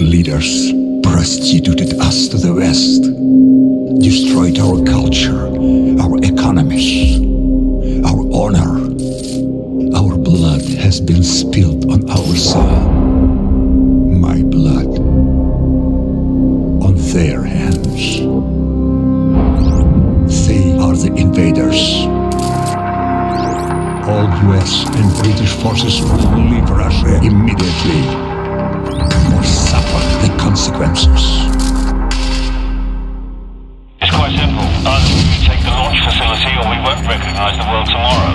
leaders prostituted us to the West, destroyed our culture, our economies, our honor. Our blood has been spilled on our soil. My blood on their hands. They are the invaders. All US and British forces will leave Russia immediately suffer the consequences. It's quite simple. Either we take the launch facility or we won't recognize the world tomorrow.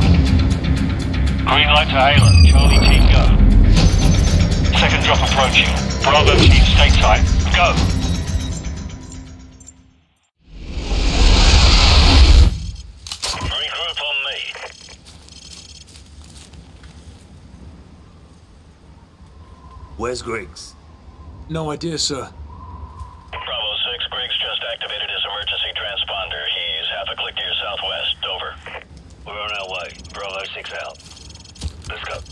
Green light to Halen. Charlie team go. Second drop approaching. Bravo team stay tight. Go. Regroup on me. Where's Griggs? No idea, sir. Bravo 6, Griggs just activated his emergency transponder. He's half a click to your southwest. Over. We're on our way. Bravo 6 out. Let's go.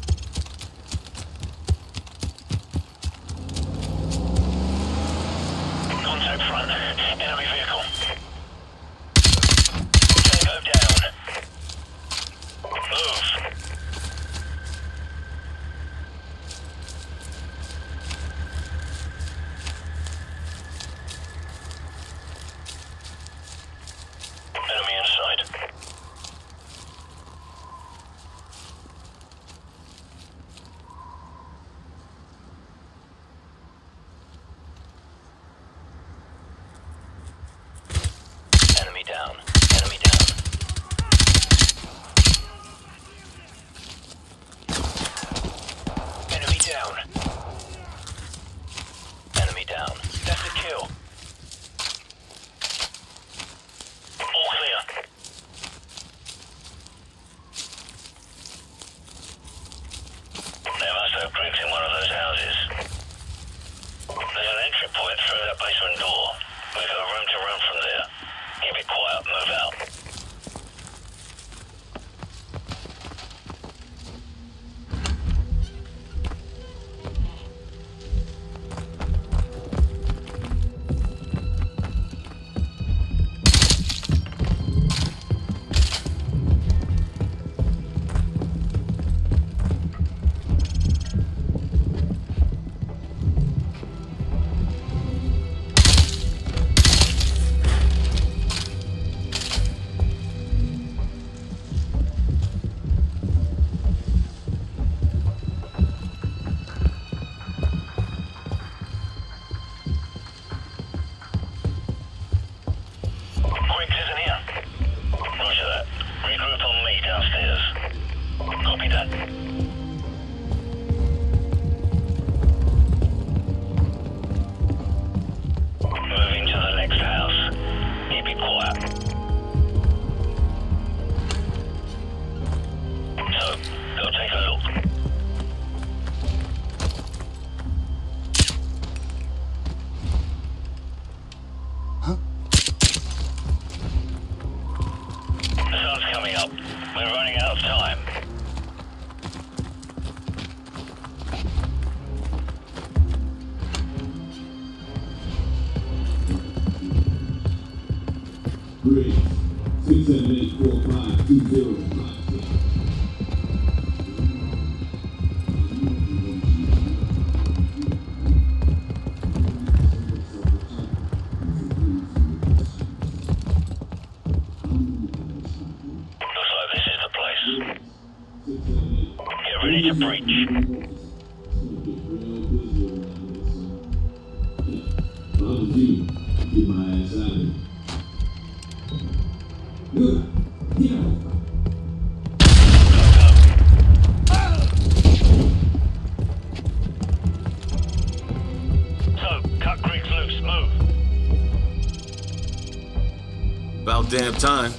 Time.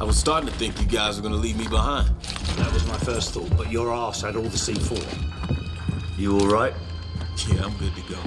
I was starting to think you guys were gonna leave me behind. That was my first thought, but your ass had all the C4. You alright? Yeah, I'm good to go.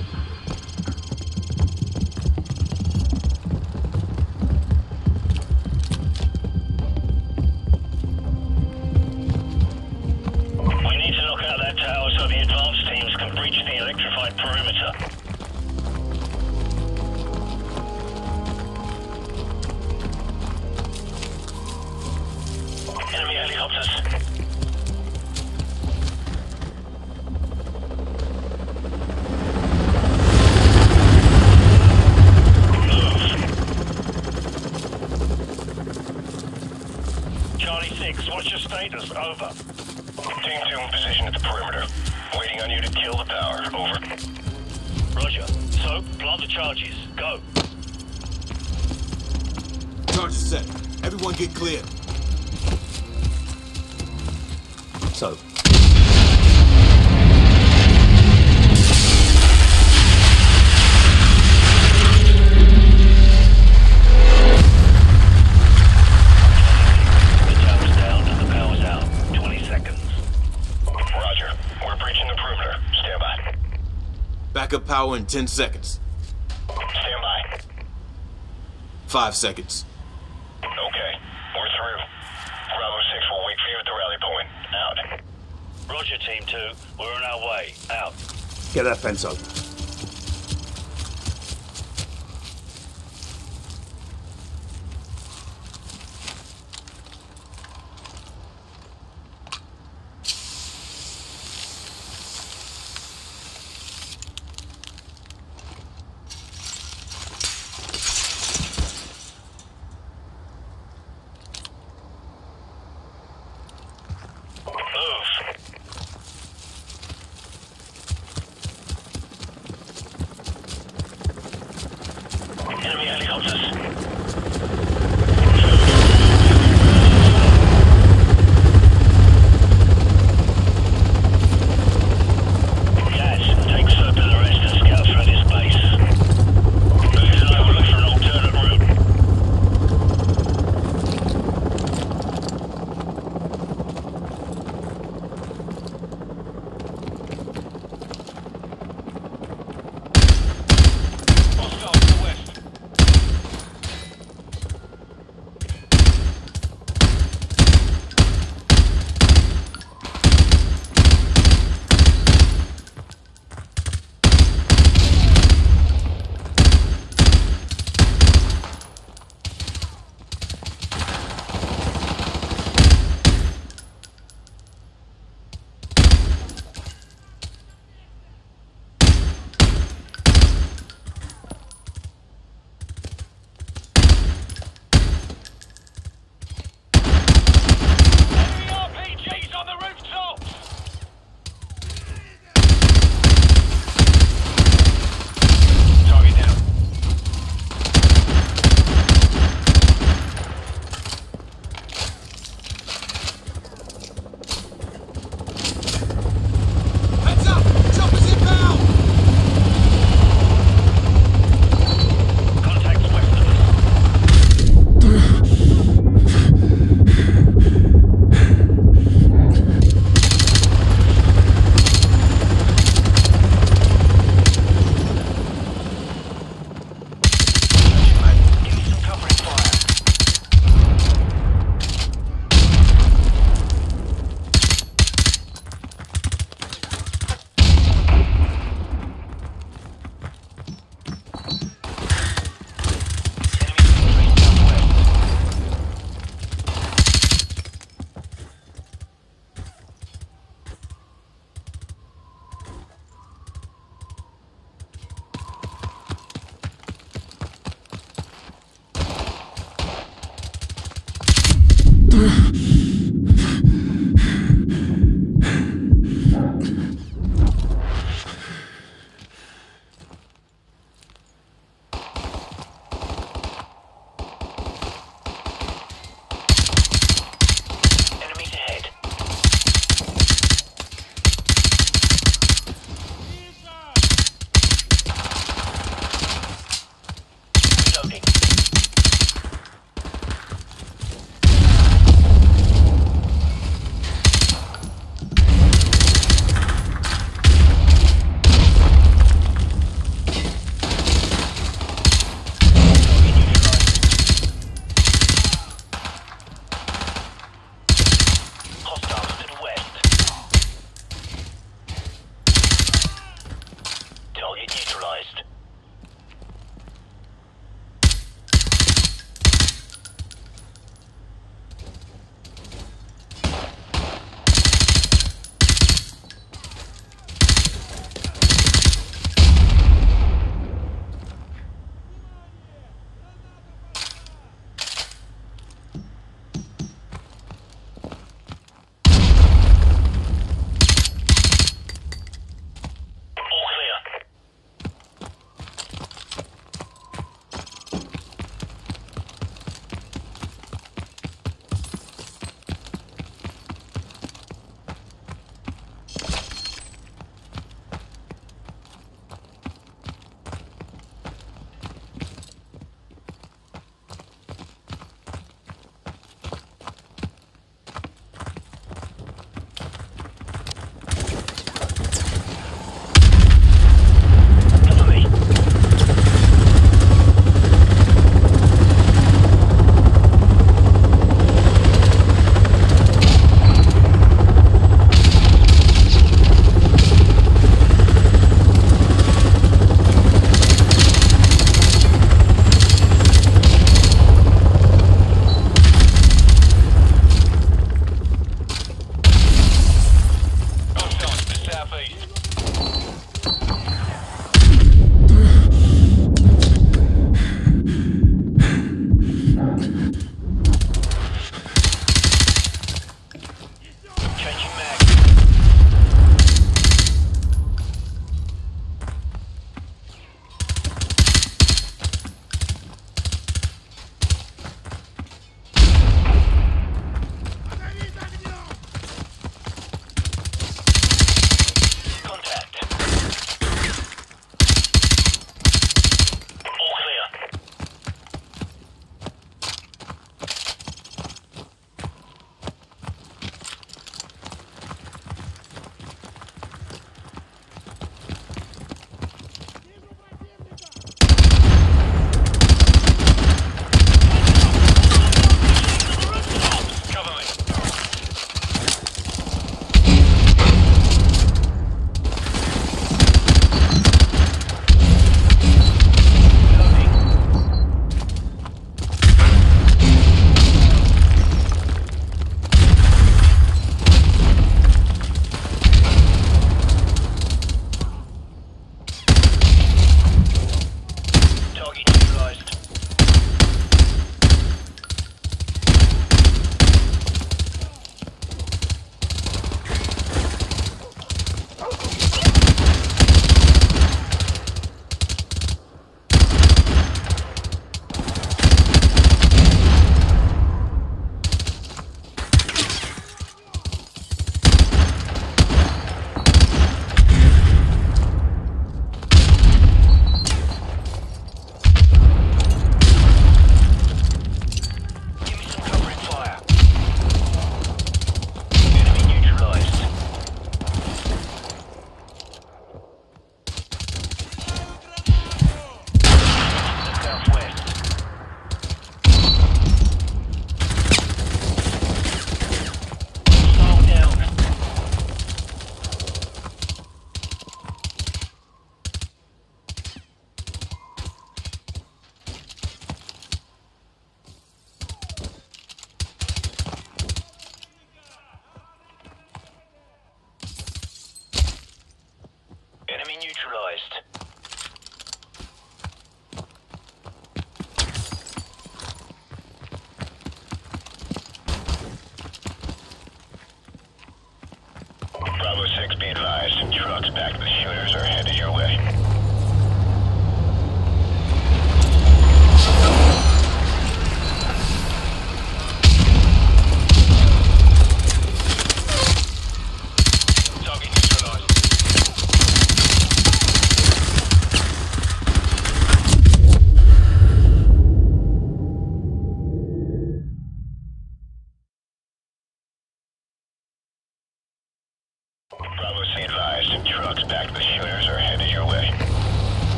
in 10 seconds. Stand by. Five seconds. Okay, we're through. Bravo 6 will wait for you at the rally point. Out. Roger, Team 2. We're on our way. Out. Get that fence up.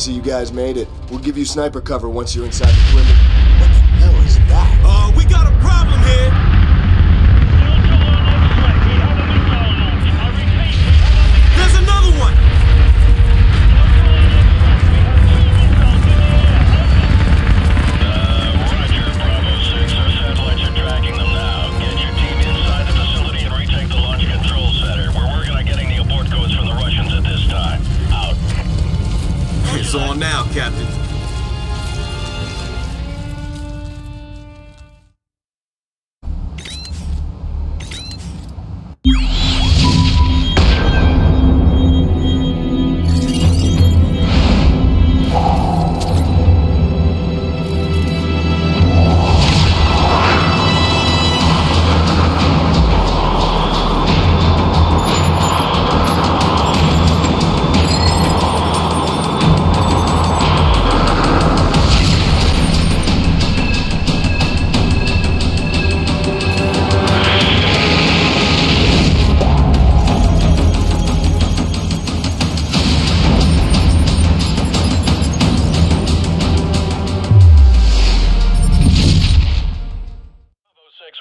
see you guys made it. We'll give you sniper cover once you're inside the perimeter.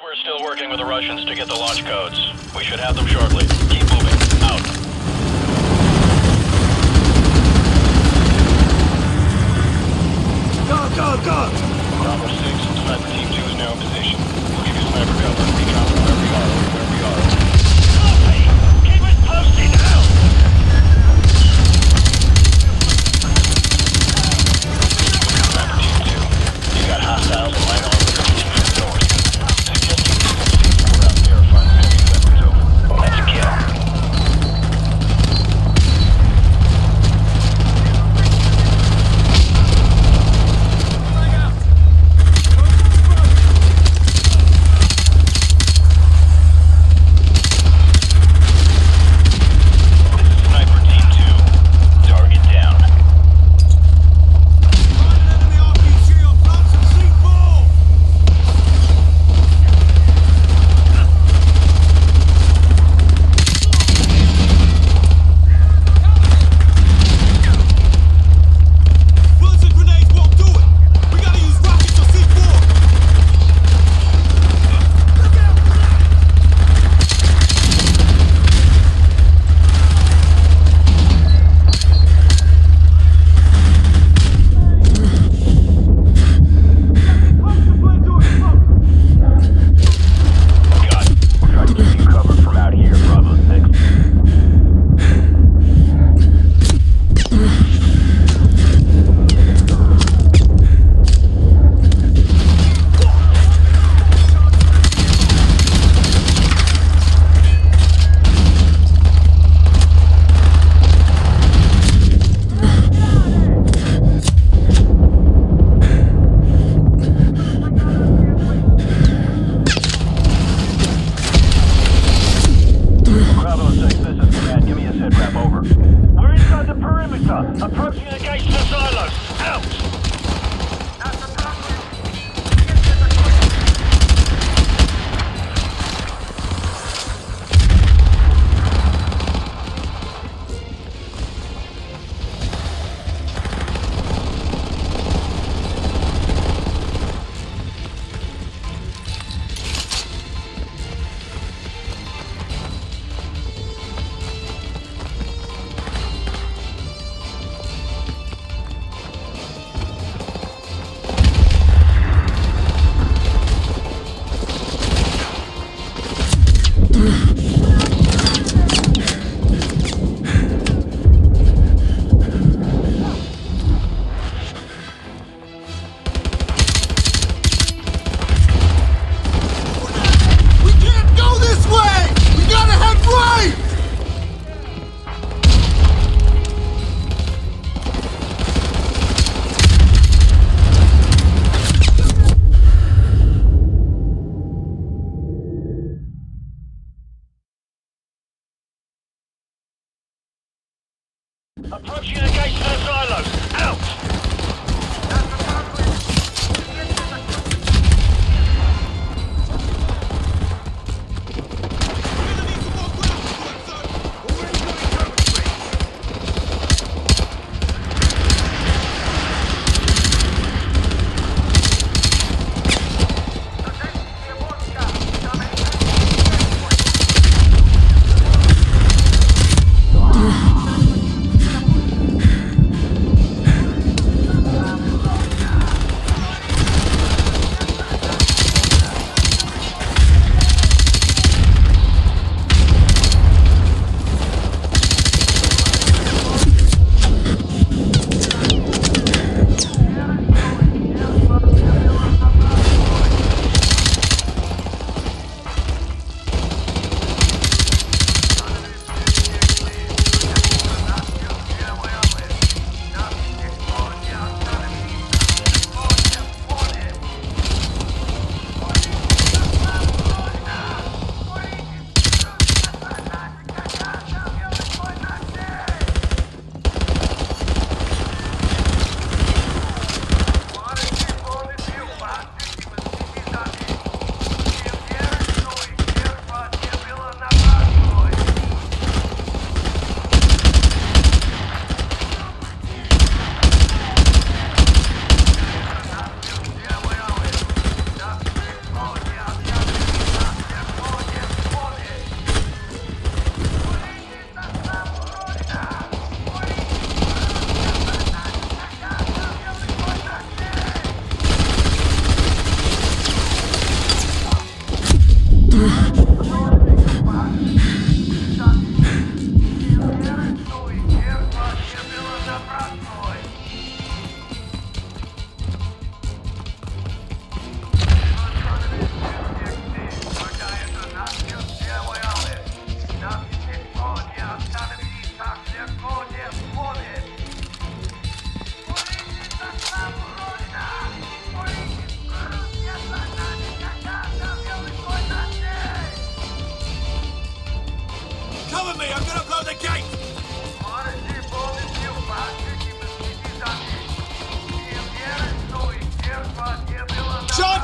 We're still working with the Russians to get the launch codes. We should have them shortly. Keep moving. Out. Go, go, go! Bravo 6, Sniper Team 2 is now in position. We'll give you sniper cover. Be confident where we are.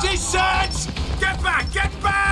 Charge sets! Get back! Get back!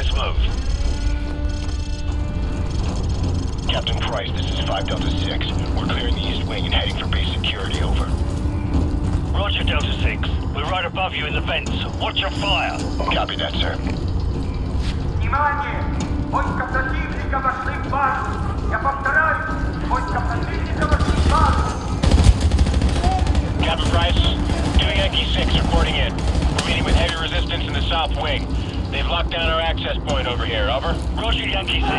let's move. Captain Price, this is 5 Delta 6. We're clearing the east wing and heading for base security, over. Roger, Delta 6. We're right above you in the vents. Watch your fire. Copy that, sir. Внимание! Войска противника вошли в базу! Я повторяю, войска противника вошли в базу! Captain Price, doing Yankee 6 reporting in. We're meeting with heavy resistance in the south wing. They've locked down our access point over here, over. Roger, Yankee 6.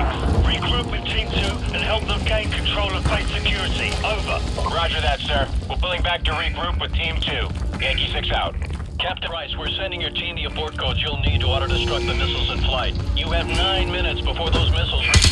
Regroup with Team 2 and help them gain control of base security, over. Roger that, sir. We're pulling back to regroup with Team 2. Yankee 6 out. Captain Price, we're sending your team the abort codes you'll need to auto-destruct the missiles in flight. You have nine minutes before those missiles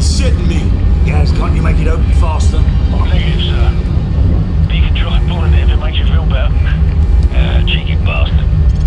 shitting me. guys. can't you make it open faster? I'm negative, sir. You can try pulling it if it makes you feel better. Uh, cheeky bastard.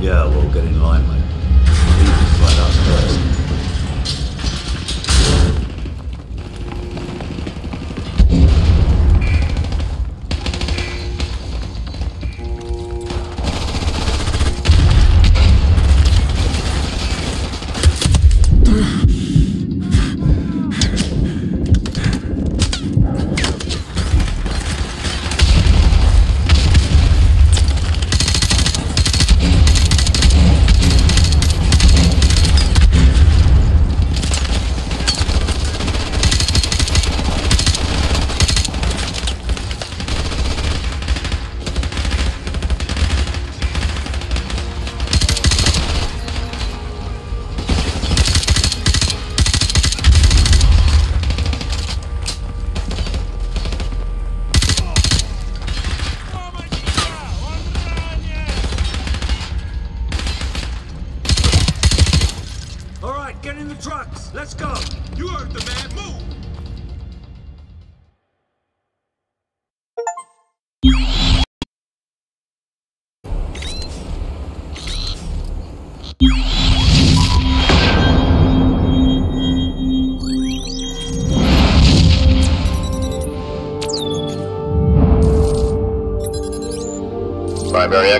Yeah, we'll Yeah, get in line, mate.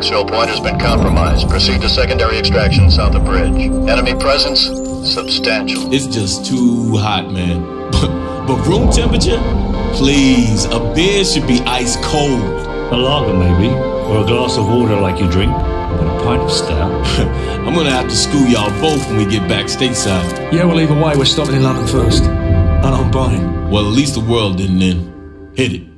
Primary point has been compromised. Proceed to secondary extraction south of bridge. Enemy presence substantial. It's just too hot, man. but room temperature? Please, a beer should be ice cold. A lager, maybe, or a glass of water like you drink, but a pint of stout. I'm gonna have to school y'all both when we get back stateside. Yeah, well, either way, we're stopping in London first. And I'm buying. Well, at least the world didn't end. Hit it.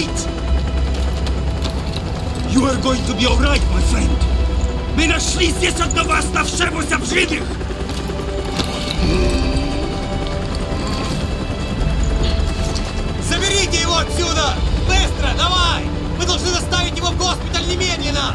Shit! You are going to be alright, my friend. Мы нашли здесь одного оставшегося в живых! Заберите его отсюда! Быстро, давай! Мы должны доставить его в госпиталь немедленно!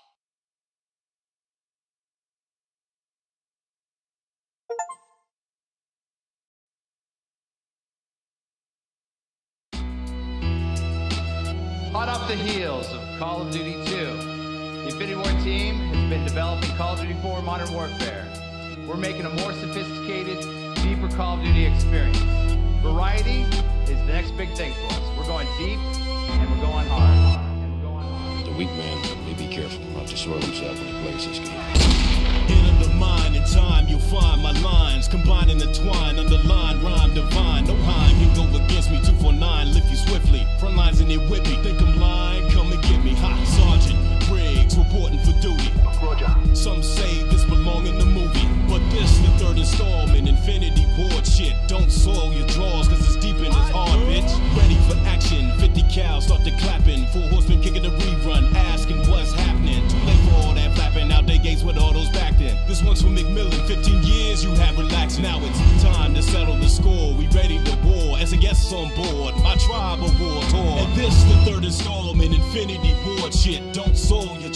Hot off the heels of Call of Duty 2, the Infinity Ward team has been developing Call of Duty 4 Modern Warfare. We're making a more sophisticated, deeper Call of Duty experience. Variety is the next big thing for us. We're going deep and we're going hard. and we're going The weak man may be careful not to soil himself when he plays this game. In the mind and time, you'll find my lines combining the twine, underline rhyme divine. No Heim can go against me. Two four nine, lift you swiftly. Front lines in it with me. Think I'm lying? Come and get me. Hot Sergeant Griggs reporting for duty. Roger. Some say this belong in the movie, but this the third installment. Infinity Ward shit. Don't soil your drawers, cause it's deep in his hard, bitch. Ready for action. 50 cal, start the clapping. Four horsemen On board, my tribe of war tour. And this the third installment. Infinity Ward shit. Don't soil your